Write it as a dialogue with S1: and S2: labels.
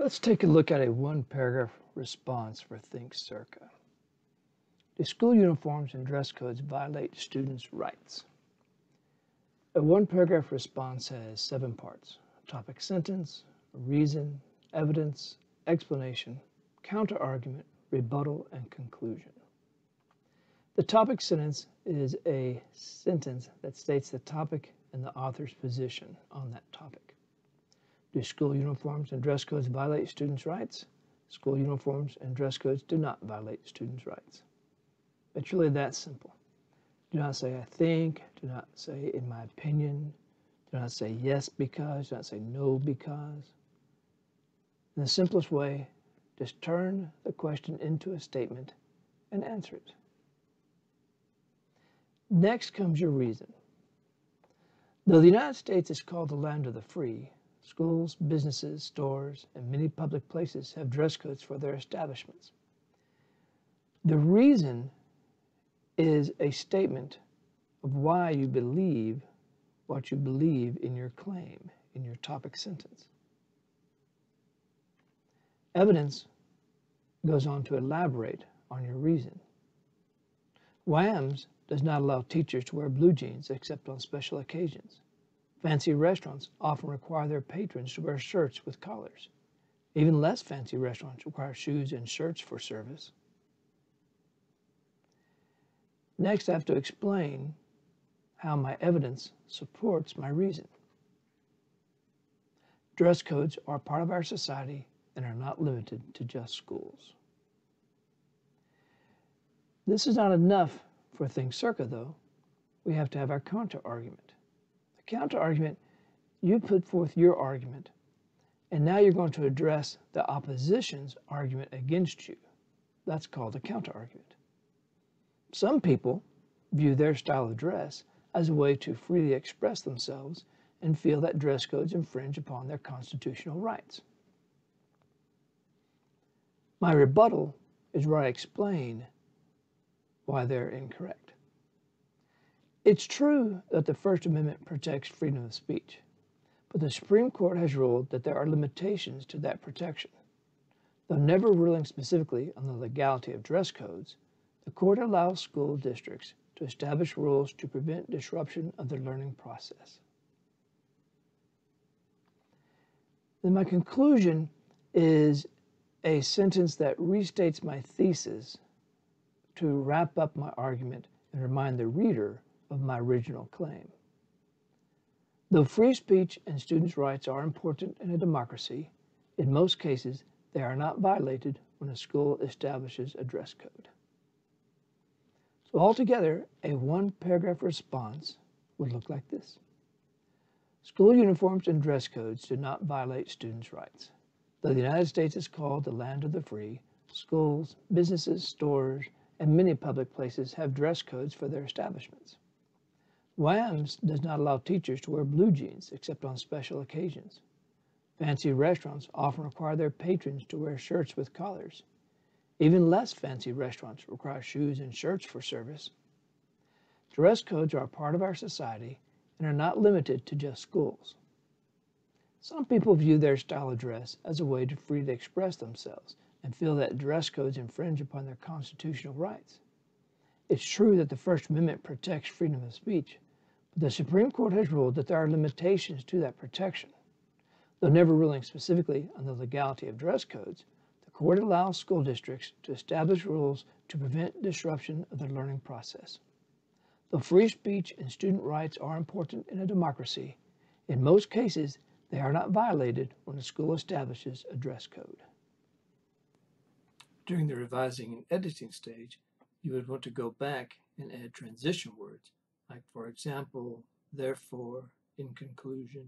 S1: Let's take a look at a one paragraph response for ThinkCERCA. Do school uniforms and dress codes violate students' rights? A one paragraph response has seven parts topic sentence, reason, evidence, explanation, counter argument, rebuttal, and conclusion. The topic sentence is a sentence that states the topic and the author's position on that topic. Do school uniforms and dress codes violate students' rights? School uniforms and dress codes do not violate students' rights. It's really that simple. Do not say I think, do not say in my opinion, do not say yes because, do not say no because. In the simplest way, just turn the question into a statement and answer it. Next comes your reason. Though the United States is called the land of the free, Schools, businesses, stores, and many public places have dress codes for their establishments. The reason is a statement of why you believe what you believe in your claim, in your topic sentence. Evidence goes on to elaborate on your reason. WHAMS does not allow teachers to wear blue jeans except on special occasions. Fancy restaurants often require their patrons to wear shirts with collars. Even less fancy restaurants require shoes and shirts for service. Next, I have to explain how my evidence supports my reason. Dress codes are part of our society and are not limited to just schools. This is not enough for ThinkCERCA, though. We have to have our counter argument counter argument, you put forth your argument, and now you're going to address the opposition's argument against you. That's called a counter argument. Some people view their style of dress as a way to freely express themselves and feel that dress codes infringe upon their constitutional rights. My rebuttal is where I explain why they're incorrect. It's true that the First Amendment protects freedom of speech, but the Supreme Court has ruled that there are limitations to that protection. Though never ruling specifically on the legality of dress codes, the court allows school districts to establish rules to prevent disruption of the learning process. Then my conclusion is a sentence that restates my thesis to wrap up my argument and remind the reader of my original claim. Though free speech and students' rights are important in a democracy, in most cases they are not violated when a school establishes a dress code. So altogether, a one-paragraph response would look like this. School uniforms and dress codes do not violate students' rights. Though the United States is called the land of the free, schools, businesses, stores, and many public places have dress codes for their establishments. WHAMS does not allow teachers to wear blue jeans except on special occasions. Fancy restaurants often require their patrons to wear shirts with collars. Even less fancy restaurants require shoes and shirts for service. Dress codes are a part of our society and are not limited to just schools. Some people view their style of dress as a way to freely express themselves and feel that dress codes infringe upon their constitutional rights. It's true that the First Amendment protects freedom of speech, the Supreme Court has ruled that there are limitations to that protection. Though never ruling specifically on the legality of dress codes, the court allows school districts to establish rules to prevent disruption of the learning process. Though free speech and student rights are important in a democracy, in most cases they are not violated when a school establishes a dress code.
S2: During the revising and editing stage, you would want to go back and add transition words like for example, therefore, in conclusion,